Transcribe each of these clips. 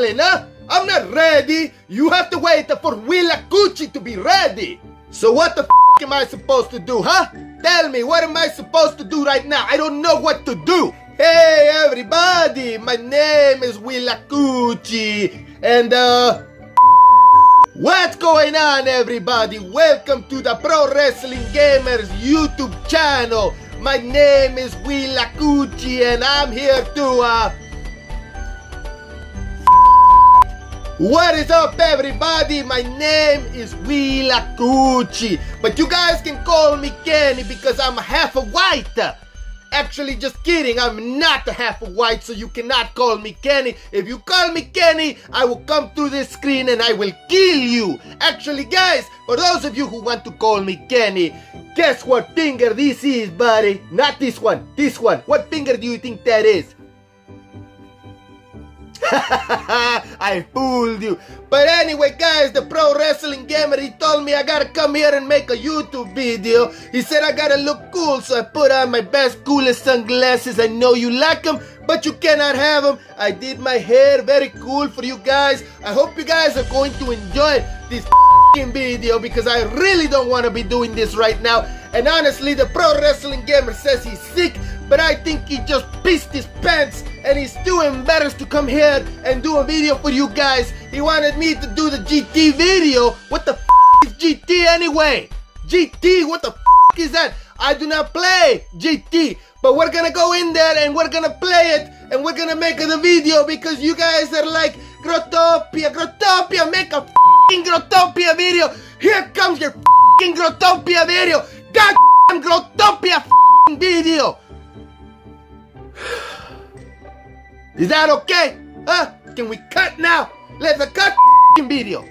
fooling, huh? I'm not ready. You have to wait for Willa Coochie to be ready. So what the f am I supposed to do, huh? Tell me, what am I supposed to do right now? I don't know what to do. Hey everybody, my name is Willa Coochie, and uh, What's going on everybody? Welcome to the Pro Wrestling Gamers YouTube channel. My name is Willa Coochie and I'm here to uh What is up everybody? My name is Willa. But you guys can call me Kenny because I'm half a white. Actually, just kidding. I'm not half a white, so you cannot call me Kenny. If you call me Kenny, I will come through this screen and I will kill you. Actually, guys, for those of you who want to call me Kenny, guess what finger this is, buddy? Not this one, this one. What finger do you think that is? I fooled you. But anyway, guys, the pro wrestling gamer, he told me I gotta come here and make a YouTube video. He said I gotta look cool, so I put on my best, coolest sunglasses. I know you like them, but you cannot have them. I did my hair very cool for you guys. I hope you guys are going to enjoy this video because I really don't want to be doing this right now. And honestly, the pro wrestling gamer says he's sick, but I think he just pissed his pants and he's too embarrassed to come here and do a video for you guys. He wanted me to do the GT video. What the is GT anyway? GT, what the is that? I do not play GT, but we're gonna go in there and we're gonna play it and we're gonna make the video because you guys are like, Growtopia, Growtopia, make a Growtopia video. Here comes your Growtopia video. God Growtopia video. Is that okay? Huh? Can we cut now? Let's cut the video.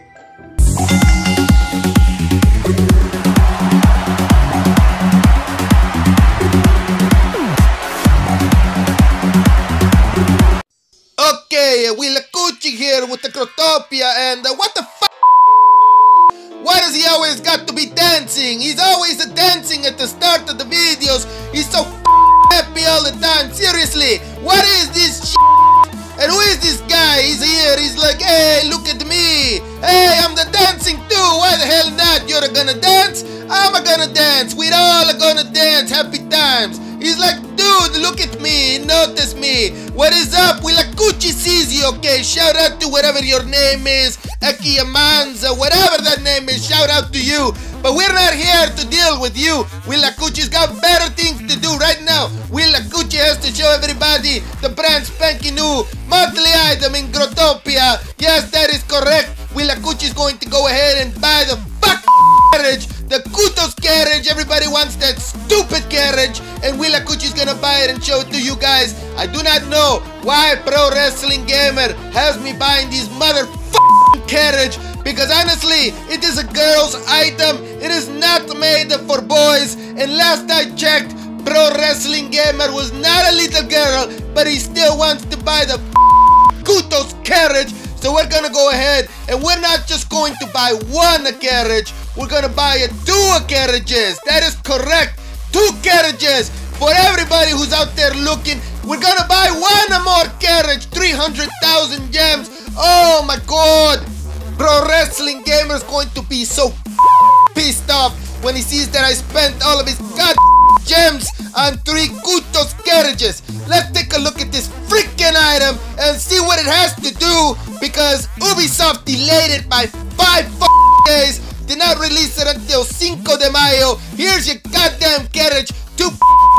Okay, Willa Coochie here with the Growtopia, and uh, what the fuck? Why does he always got to be dancing? He's always dancing at the start of the videos. He's so all the time. Seriously, what is this And who is this guy? He's here. He's like, hey, look at me. Hey, I'm the dancing too. Why the hell not? You're gonna dance? I'm gonna dance. We're all gonna dance. Happy times. He's like, dude, look at me. Notice me. What is up? Willa Coochie sees you, okay? Shout out to whatever your name is. Eki Amanza, whatever that name is. Shout out to you. But we're not here to deal with you. Willa Coochie's got better things to do right now. Coochie to show everybody the brand spanking new monthly item in Growtopia. Yes, that is correct. Willa is going to go ahead and buy the fuck carriage, the Kudos carriage. Everybody wants that stupid carriage, and Willa is gonna buy it and show it to you guys. I do not know why Pro Wrestling Gamer has me buying these motherfucking carriage because honestly, it is a girl's item. It is not made for boys. And last I checked, Pro Wrestling Gamer was not a little girl, but he still wants to buy the Kudos carriage. So we're gonna go ahead and we're not just going to buy one carriage, we're gonna buy a two carriages. That is correct. Two carriages for everybody who's out there looking. We're gonna buy one more carriage, 300,000 gems. Oh my god. Pro Wrestling Gamer is going to be so pissed off when he sees that I spent all of his god gems on three Kudos carriages. Let's take a look at this freaking item and see what it has to do because Ubisoft delayed it by five days. Did not release it until Cinco de Mayo. Here's your goddamn carriage. Two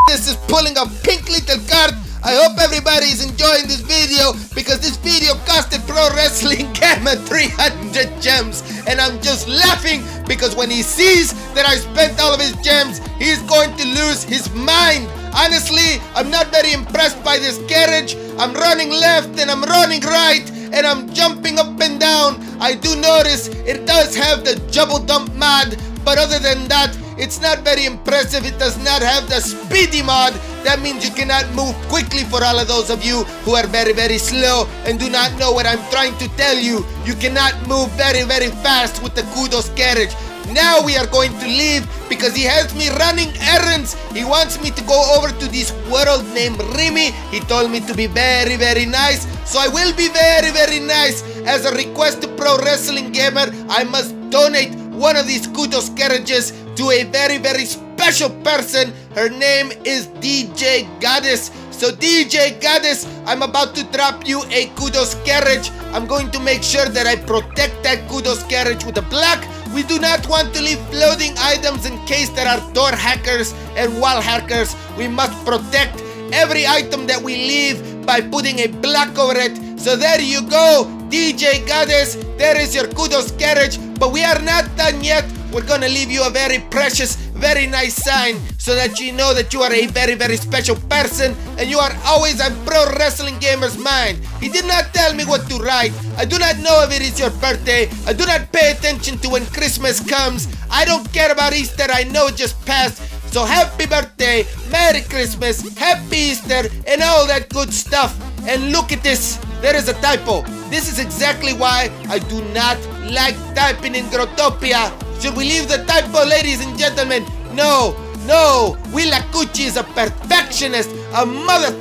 this is pulling a pink little card I hope everybody is enjoying this video because this video costed Pro Wrestling Gamer 300 gems and I'm just laughing because when he sees that I spent all of his gems, he's going to lose his mind. Honestly, I'm not very impressed by this carriage. I'm running left and I'm running right and I'm jumping up and down. I do notice it does have the double jump mod, but other than that, it's not very impressive. It does not have the speedy mod. That means you cannot move quickly for all of those of you who are very, very slow and do not know what I'm trying to tell you. You cannot move very, very fast with the Kudos carriage. Now we are going to leave because he has me running errands. He wants me to go over to this world named Remy. He told me to be very, very nice. So I will be very, very nice. As a request to Pro Wrestling Gamer, I must donate one of these kudos carriages to a very, very special person. Her name is DJ Goddess. So DJ Goddess, I'm about to drop you a kudos carriage. I'm going to make sure that I protect that kudos carriage with a block. We do not want to leave floating items in case there are door hackers and wall hackers. We must protect every item that we leave by putting a block over it. So there you go, DJ Goddess. There is your kudos carriage. But we are not done yet. We're gonna leave you a very precious very nice sign so that you know that you are a very, very special person and you are always on Pro Wrestling Gamer's mind. He did not tell me what to write. I do not know if it is your birthday. I do not pay attention to when Christmas comes. I don't care about Easter. I know it just passed. So happy birthday, Merry Christmas, Happy Easter, and all that good stuff. And look at this. There is a typo. This is exactly why I do not like typing in Growtopia. Should we leave the typo, ladies and gentlemen? No, no. Willa Coochie is a perfectionist, a mother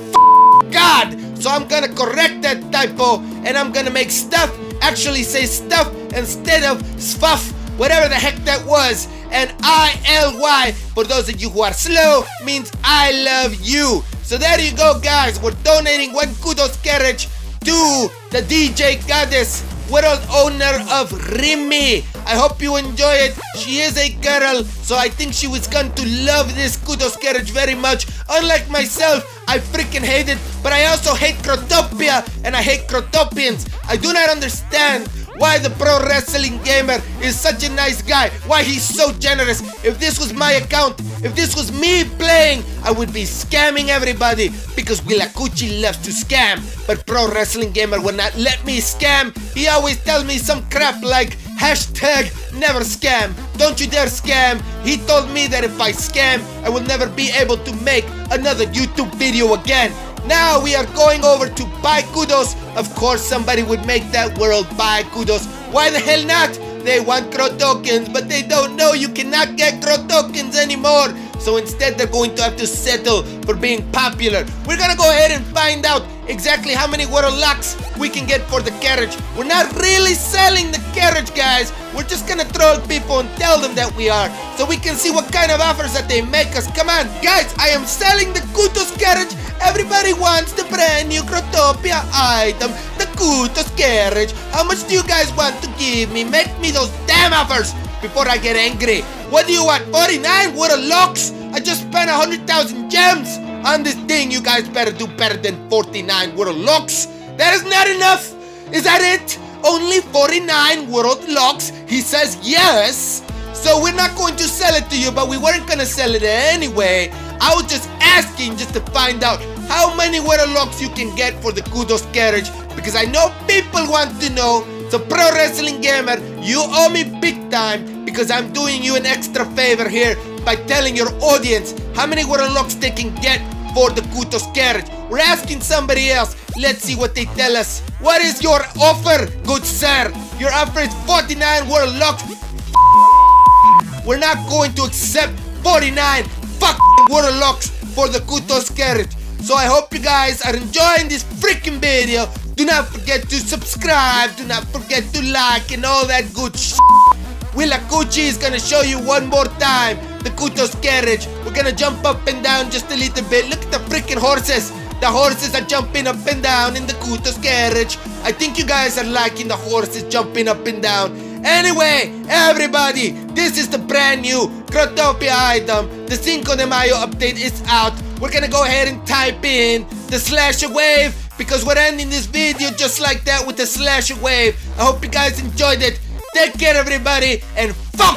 God. So I'm gonna correct that typo and I'm gonna make stuff actually say stuff instead of sfuff, whatever the heck that was. And I-L-Y, for those of you who are slow, means I love you. So there you go, guys. We're donating one kudos carriage to the DJ Goddess world owner of Rimi. I hope you enjoy it. She is a girl, so I think she was going to love this kudos carriage very much. Unlike myself, I freaking hate it, but I also hate Growtopia and I hate Growtopians. I do not understand why the pro wrestling gamer is such a nice guy, why he's so generous. If this was my account, if this was me playing, I would be scamming everybody because Willa Coochie loves to scam. But pro wrestling gamer will not let me scam. He always tells me some crap like hashtag never scam. Don't you dare scam. He told me that if I scam, I will never be able to make another YouTube video again. Now we are going over to buy kudos. Of course, somebody would make that world buy kudos. Why the hell not? They want Crow tokens, but they don't know you cannot get Crow tokens anymore. So instead, they're going to have to settle for being popular. We're gonna go ahead and find out exactly how many World Locks we can get for the carriage. We're not really selling the carriage, guys. We're just gonna troll people and tell them that we are. So we can see what kind of offers that they make us. Come on, guys, I am selling the Kudos carriage. Everybody wants the brand new Growtopia item, the Kudos carriage. How much do you guys want to give me? Make me those damn offers before I get angry. What do you want? 49 World Locks? I just spent 100,000 gems on this thing. You guys better do better than 49 World Locks. That is not enough. Is that it? Only 49 World Locks? He says yes. So we're not going to sell it to you, but we weren't going to sell it anyway. I was just asking just to find out how many World Locks you can get for the Kudos carriage because I know people want to know so Pro Wrestling Gamer, you owe me big time because I'm doing you an extra favor here by telling your audience how many World Locks they can get for the Kudos carriage. We're asking somebody else. Let's see what they tell us. What is your offer, good sir? Your offer is 49 World Locks. We're not going to accept 49 fucking World Locks for the Kudos carriage. So I hope you guys are enjoying this freaking video. Do not forget to subscribe. Do not forget to like and all that good shit. Willa Coochie is gonna show you one more time the Kudos carriage. We're gonna jump up and down just a little bit. Look at the freaking horses. The horses are jumping up and down in the Kudos carriage. I think you guys are liking the horses jumping up and down. Anyway, everybody, this is the brand new Growtopia item. The Cinco de Mayo update is out. We're gonna go ahead and type in the slasher wave because we're ending this video just like that with a slasher wave. I hope you guys enjoyed it. Take care, everybody, and fuck.